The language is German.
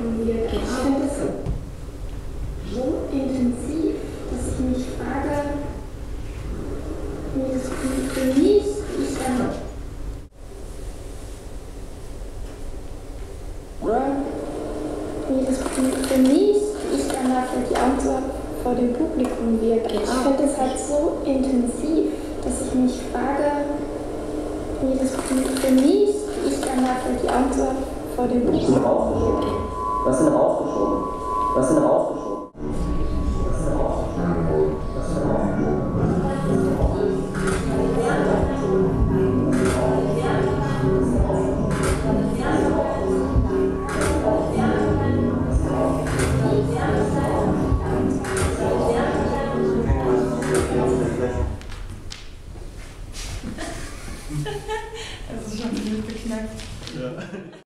Publikum. Ich finde das so, intensiv, dass ich mich frage, aber. Dieses Kompromiss ist aber für die Antwort vor dem Publikum wirklich. Ich finde das halt so intensiv, dass ich mich frage, dieses Kompromiss ist einmal für die Antwort vor dem sind rausgeschoben? Was sind rausgeschoben? Was sind rausgeschoben? Was sind rausgeschoben? Was sind rausgeschoben? Das ist schon ziemlich beknackt. Ja.